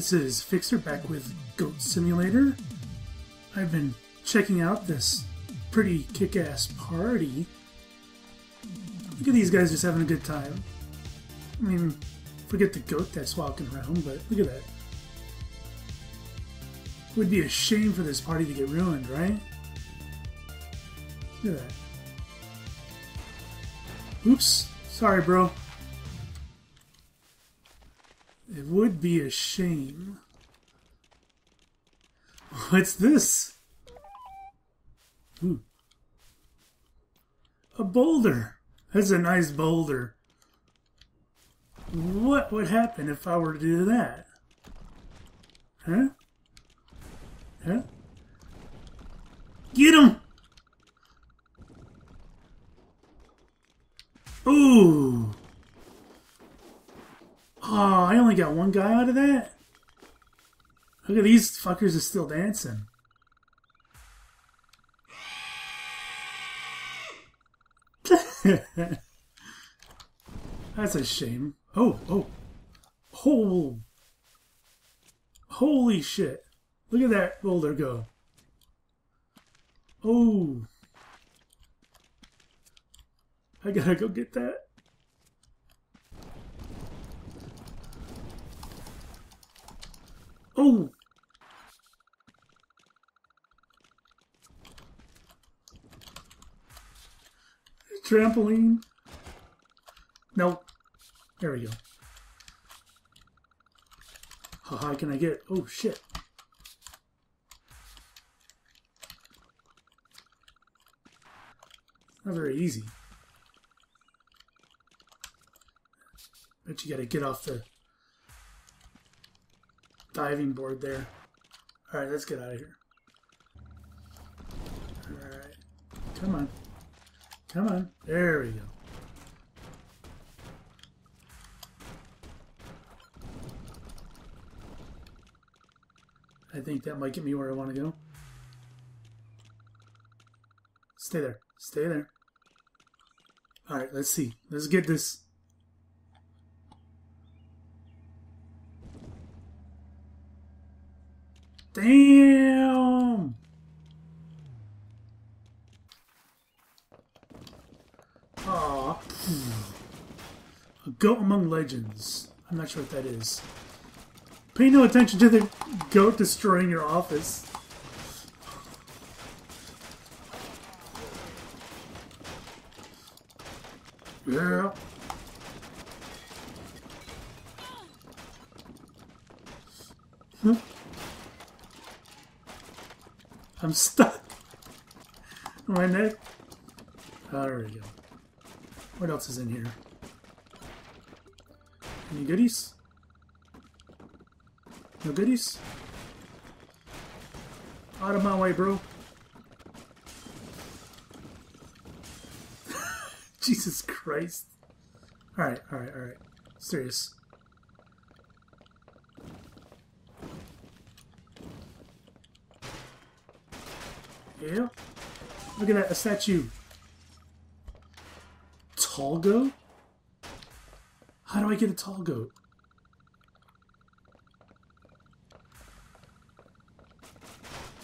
this is Fixxxer back with Goat Simulator. I've been checking out this pretty kick ass party. Look at these guys just having a good time. I mean, forget the goat that's walking around, but look at that. It would be a shame for this party to get ruined, right? Look at that. Oops. Sorry, bro. Would be a shame. What's this? Ooh. A boulder. That's a nice boulder. What would happen if I were to do that? Huh? Huh? Get him! Ooh! Oh, I only got one guy out of that? Look at these fuckers are still dancing. That's a shame. Oh, oh. Oh. Holy shit. Look at that boulder go. Oh. I gotta go get that. Oh! Trampoline. Nope. There we go. How high can I get? Oh, shit. Not very easy. Bet you gotta get off the diving board there. Alright, let's get out of here. Alright. Come on. Come on. There we go. I think that might get me where I want to go. Stay there. Stay there. Alright, let's see. Let's get this. Damn! Aw. A goat among legends. I'm not sure what that is. Pay no attention to the goat destroying your office. Yeah. Huh? I'm stuck. My neck. Oh, ah, there we go. What else is in here? Any goodies? No goodies? Out of my way, bro. Jesus Christ. Alright, alright, alright. Serious. Yeah. Look at that, a statue. Tall goat? How do I get a tall goat?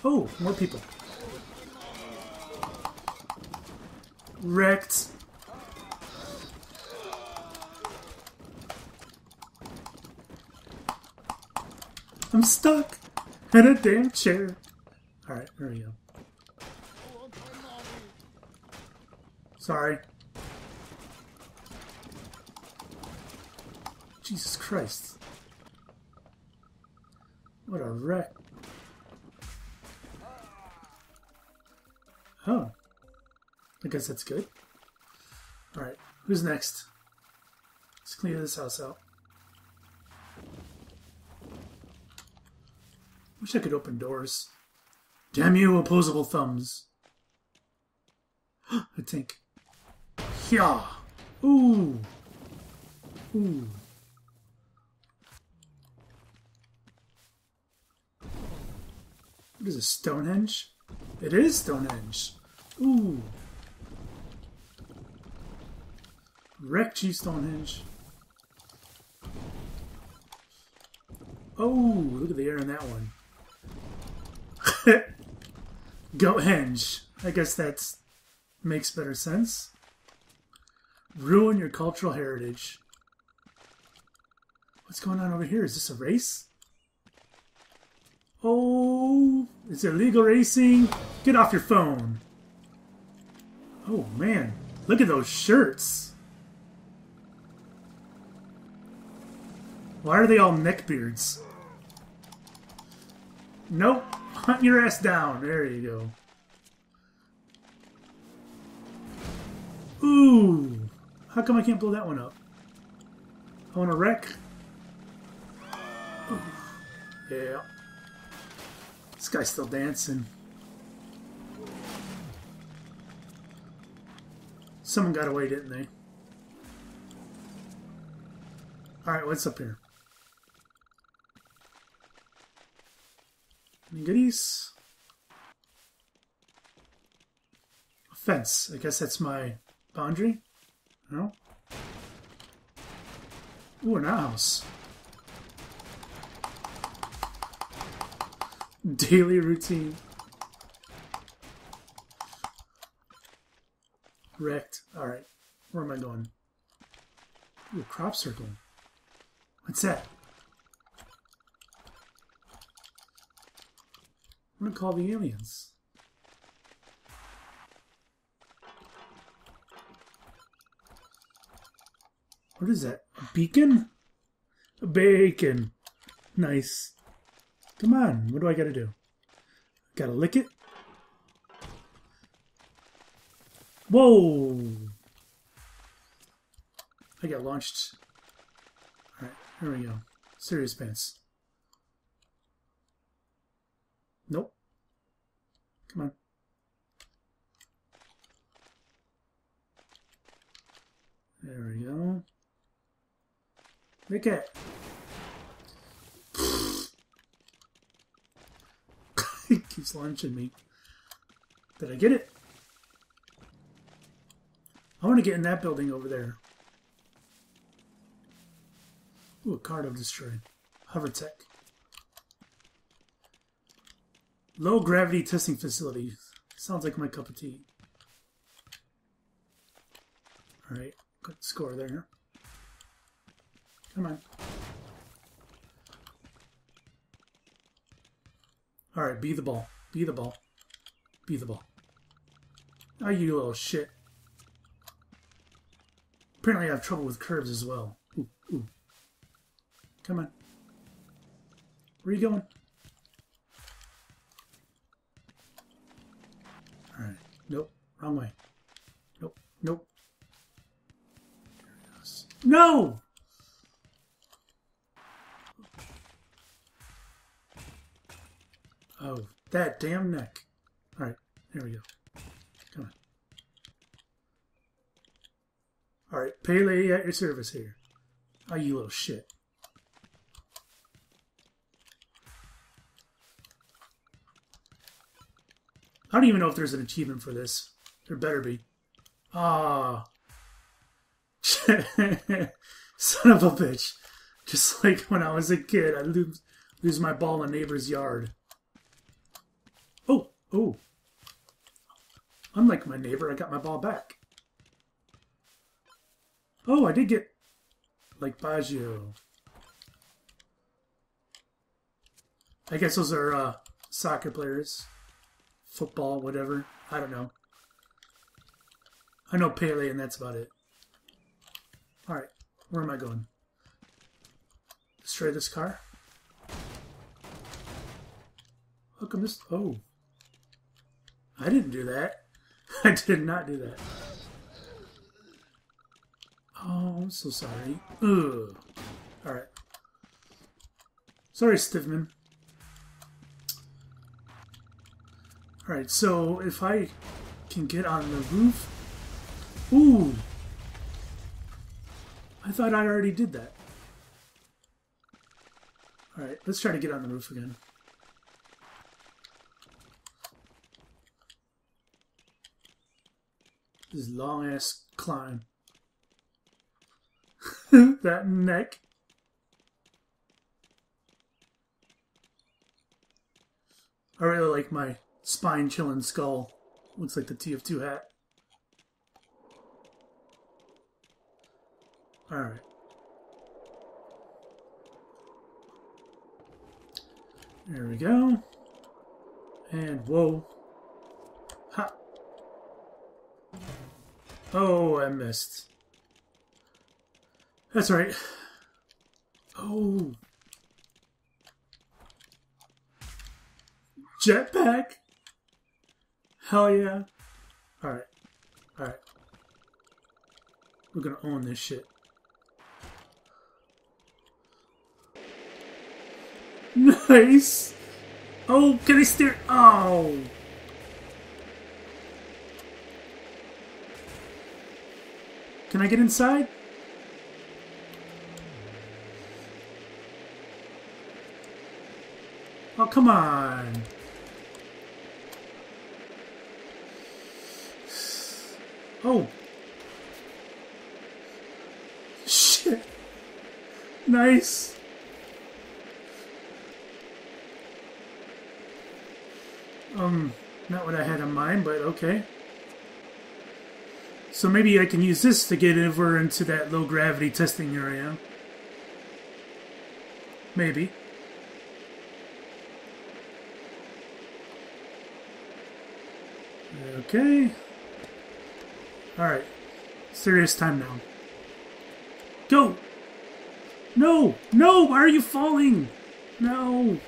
Oh, more people. Wrecked. I'm stuck in a damn chair. Alright, there we go. Sorry. Jesus Christ. What a wreck. Oh. I guess that's good. Alright, who's next? Let's clear this house out. Wish I could open doors. Damn you, opposable thumbs. A tank. Yeah. Ooh. Ooh. What is a Stonehenge? It is Stonehenge. Ooh. Wreck G Stonehenge. Oh, look at the air in that one. Goathenge. I guess that makes better sense. Ruin your cultural heritage. What's going on over here? Is this a race? Oh, is it's illegal racing. Get off your phone. Oh, man. Look at those shirts. Why are they all neckbeards? Nope. Hunt your ass down. There you go. How come I can't blow that one up? I want to wreck. Yeah. This guy's still dancing. Someone got away, didn't they? Alright, what's up here? Any goodies? A fence. I guess that's my boundary? No? Ooh, an outhouse. Daily routine. Wrecked. Alright. Where am I going? Ooh, crop circle. What's that? I'm gonna call the aliens. What is that? A beacon? A bacon. Nice. Come on, what do I gotta do? Gotta lick it? Whoa! I got launched. Alright, here we go. Serious pants. Nope. Come on. There we go. Make it. he keeps launching me. Did I get it? I want to get in that building over there. Ooh, a card I've destroyed. Hovertech. Low gravity testing facility. Sounds like my cup of tea. Alright, good score there. Come on. Alright, be the ball. Be the ball. Be the ball. Oh, you little shit. Apparently I have trouble with curves as well. Ooh, ooh. Come on. Where are you going? Alright. Nope. Wrong way. Nope. Nope. No! Oh, that damn neck. Alright, there we go. Come on. Alright, Pele at your service here. Oh, you little shit. I don't even know if there's an achievement for this. There better be. Ah. Son of a bitch. Just like when I was a kid, I lose, lose my ball in a neighbor's yard. Oh. Unlike my neighbor, I got my ball back. Oh, I did get, like, Baggio. I guess those are uh, soccer players football, whatever. I don't know. I know Pele, and that's about it. Alright, where am I going? Destroy this car? How come this... Oh. I didn't do that. I did not do that. Oh, I'm so sorry. Ugh. Alright. Sorry, Stivman. Alright, so if I can get on the roof... Ooh! I thought I already did that. Alright, let's try to get on the roof again. This long ass climb. that neck. I really like my spine chilling skull. Looks like the TF2 hat. Alright. There we go. And whoa. Oh, I missed. That's right. Oh. Jetpack? Hell yeah. Alright. Alright. We're gonna own this shit. Nice! Oh, can I steer? Oh! Can I get inside? Oh, come on. Oh. Shit. Nice. Um, not what I had in mind, but okay. So maybe I can use this to get over into that low gravity testing area. Maybe. Okay. Alright. Serious time now. Go! No! No! Why are you falling? No!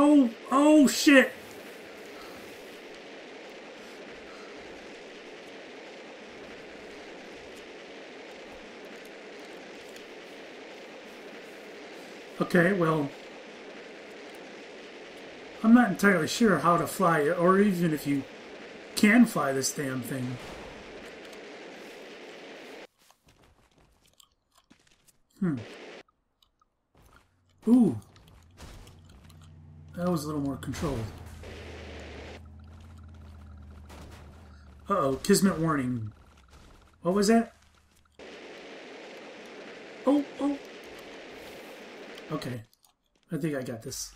Oh! Oh, shit! Okay, well... I'm not entirely sure how to fly it, or even if you can fly this damn thing. Hmm. Ooh. That was a little more controlled. Uh-oh, Kismet warning. What was that? Oh, oh. Okay. I think I got this.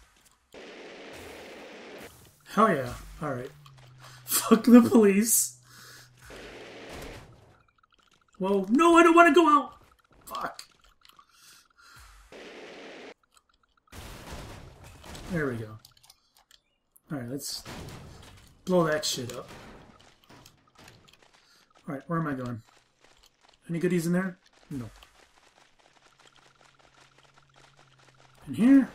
Hell yeah. Alright. Fuck the police. Whoa. No, I don't want to go out. Fuck. There we go. Alright, let's blow that shit up. Alright, where am I going? Any goodies in there? No. In here?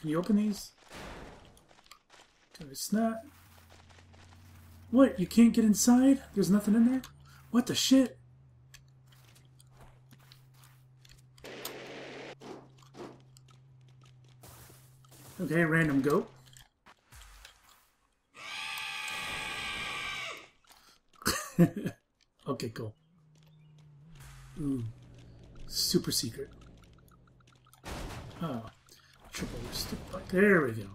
Can you open these? It's not. What? You can't get inside? There's nothing in there? What the shit? Okay, random goat. okay, cool. Ooh. Super secret. Oh. Triple stick. There we go.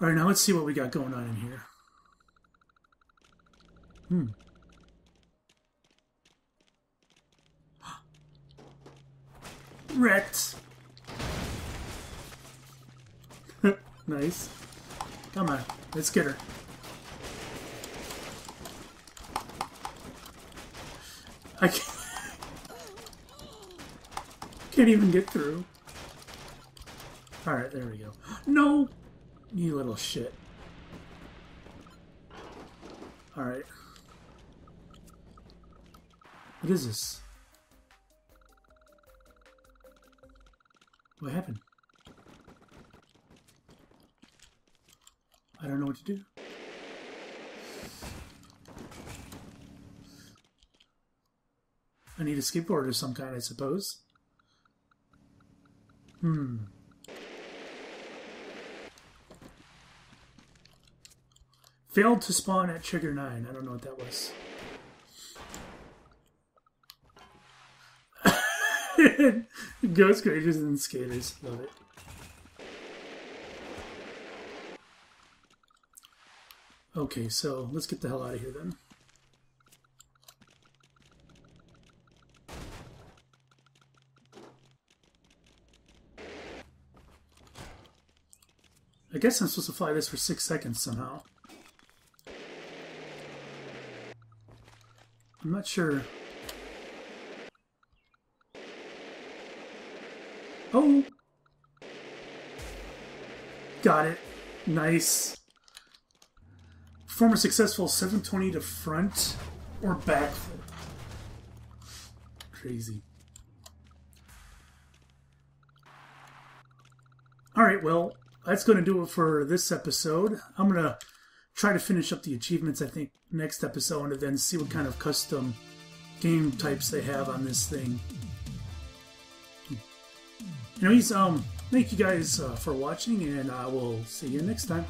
Alright, now let's see what we got going on in here. Hmm. Wrecked. Nice. Come on, let's get her. I can't, can't even get through. Alright, there we go. No! You little shit. Alright. What is this? What happened? I don't know what to do. I need a skateboard of some kind, I suppose. Hmm. Failed to spawn at Trigger 9. I don't know what that was. Ghost Creatures and Skaters. Love it. Okay, so let's get the hell out of here then. I guess I'm supposed to fly this for six seconds somehow. I'm not sure. Oh! Got it. Nice. Perform a successful 720 to front or backflip. Crazy. Alright, well, that's going to do it for this episode. I'm going to try to finish up the achievements, I think, next episode, and then see what kind of custom game types they have on this thing. Anyways, um, thank you guys uh, for watching, and I will see you next time.